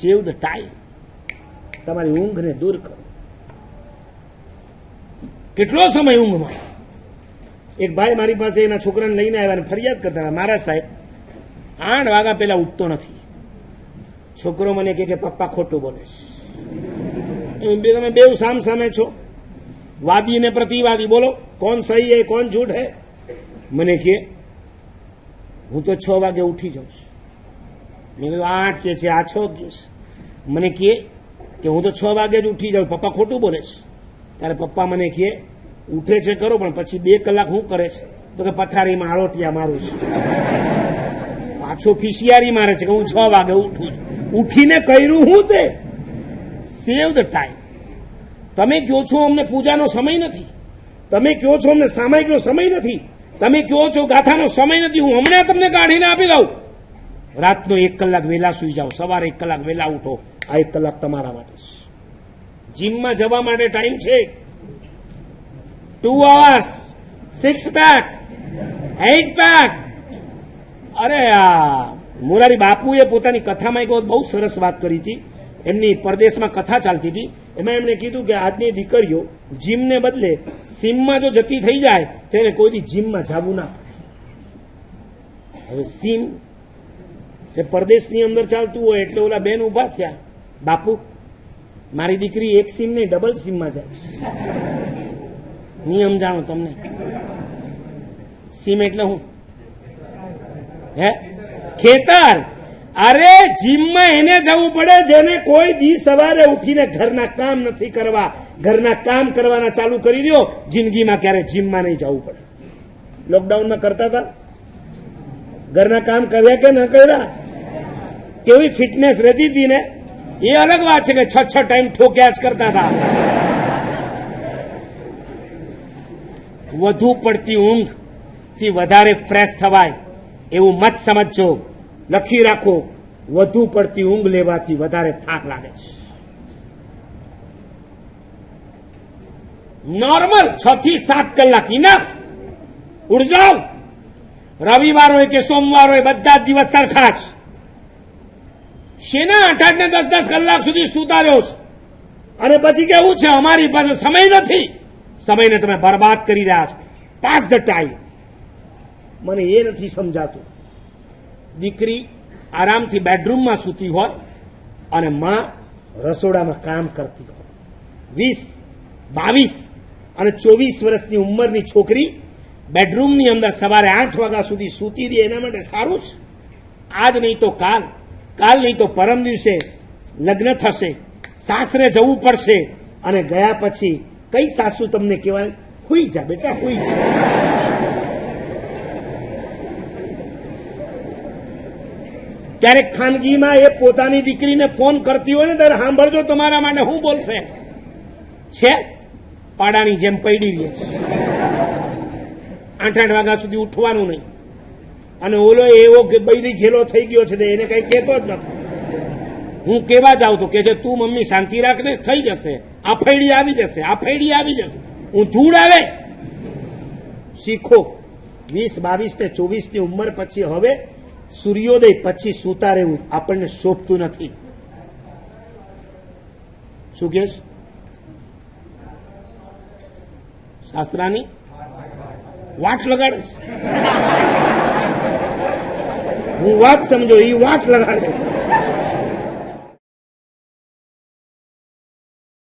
Save the time તમારી ઊંઘને દૂર કરો. કેટલો સમય ઊંઘમાં? એક ભાઈ મારી પાસે એના છોકરાને લઈને આવ્યા અને ફરિયાદ કરતા હતા, મારા સાહેબ, આઠ વાગ્યા પહેલા ઉઠતો નથી. છોકરો મને કહે કે, પપ્પા, ખોટું બોલે છે. તમે બેવ સામ સામે છો. વાદી ને પ્રતિવાદી બોલો, કોણ સહી હે, કોણ જૂઠ હે? મને કે હું તો છ વાગે ઉઠી જાઉં છું. મેં આઠ કે છે, આ છ કે છે. મને કહે કે હું તો છ વાગે જ ઉઠી જાઉં, પપ્પા ખોટું બોલે છે. ત્યારે પપ્પા મને કહે, ઉઠે છે, કરો, પણ પછી બે કલાક હું કરે છે? તો કે પથારીમાં આળોટિયા મારું છું. પાછો ફિશિયારી મારે છે કે હું છ વાગે ઉઠું ઉઠીને કર્યું હું તે? સેવ ધ ટાઈમ તમે કહો છો અમને પૂજાનો સમય નથી. તમે કહો છો અમને સામાયિકનો સમય નથી. તમે કહો છો ગાથાનો સમય નથી. હું હમણાં તમને કાઢીને આપી દઉં. રાતનો એક કલાક વહેલા સુઈ જાઓ. સવારે એક કલાક વહેલા ઉઠો. આ એક કલાક તમારા માટે જીમમાં જવા માટે ટાઈમ છે. Two hours six pack eight pack અરે આ, મોરારી બાપુએ પોતાની કથામાં એક બહુ સરસ વાત કરી હતી. એમની પરદેશમાં કથા ચાલતી હતી. એમાં એમણે કીધું કે આજની દીકરીઓ જીમને બદલે સીમમાં જો જતી થઈ જાય, તો એને કોઈ જીમમાં જવું ના હવે સીમ એ પરદેશની અંદર ચાલતું હોય એટલે ઓલા બેન ઊભા થયા. બાપુ, મારી દીકરી એક સીમ નહીં ડબલ સીમમાં જાય. નિયમ જાણો તમને. સીમ એટલે હું? હે? ખેતર. અરે જીમમાં એને જવું પડે જેને કોઈ દી સવારે ઉઠીને ઘરના કામ નથી કરવા. ઘરના કામ કરવાના ચાલુ કરી દો જિંદગીમાં ક્યારે જીમમાં નહીં જવું પડે. લોકડાઉનમાં કરતા હતા ઘરના કામ કર્યા કે ન કર્યા? કેવી ફિટનેસ રહેતી હતી ને? એ અલગ વાત છે કે છ છ ટાઈમ ઠોક્યા જ કરતા હતા. વધુ પડતી ઊંઘથી વધારે ફ્રેશ થવાય એવું મત સમજજો. લખી રાખો, વધુ પડતી ઊંઘ લેવાથી વધારે થાક લાગે છે. નોર્મલ છ થી સાત કલાક ઇનફ ઉર્જાઓ રવિવાર હોય કે સોમવાર હોય બધા જ દિવસ સરખા જ. શેના આઠ ને દસ દસ કલાક સુધી સુતા રહ્યો છે? અને પછી કેવું છે? અમારી પાસે સમય નથી. સમયને તમે બરબાદ કરી રહ્યા છો. પાસ ધ ટાઈમ મને એ નથી સમજાતું. દીકરી આરામથી બેડરૂમમાં સૂતી હોય અને માં રસોડામાં કામ કરતી હોય. વીસ, બાવીસ અને ચોવીસ વર્ષની ઉંમરની છોકરી બેડરૂમની અંદર સવારે આઠ વાગ્યા સુધી સૂતી રહી. એના માટે સારું છે આજ નહીં તો કાલ કાલ નહીં તો પરમ દિવસે લગ્ન થશે. સાસરે જવું પડશે અને ગયા પછી કઈ સાસુ તમને કહેવાય? હુઈ જા બેટા, હુઈ જા. ક્યારેક ખાનગીમાં એ પોતાની દીકરીને ફોન કરતી હોય ને ત્યારે સાંભળજો તમારા માટે શું બોલશે. છે? પાડાની જેમ પૈડી રહે છે. આઠ આઠ વાગ્યા સુધી ઉઠવાનું નહીં. અને ઓલો એવો બૈરી ઘેલો થઈ ગયો છે એને કઈ કહેતો જ નથી. હું કેવા જાઉં તો કે છે, તું મમ્મી શાંતિ રાખ ને, થઈ જશે. આફેડી આવી જશે આફેડી આવી જશે. હું ધૂળ આવે. શીખો, વીસ, બાવીસ ને ચોવીસની ઉંમર પછી હવે સૂર્યોદય પછી સૂતા રહેવું આપણને શોભતું નથી. શું કે શાસ્ત્રાની? વાટ લગાડે છે. હું વાત સમજો એ વાટ લગાડે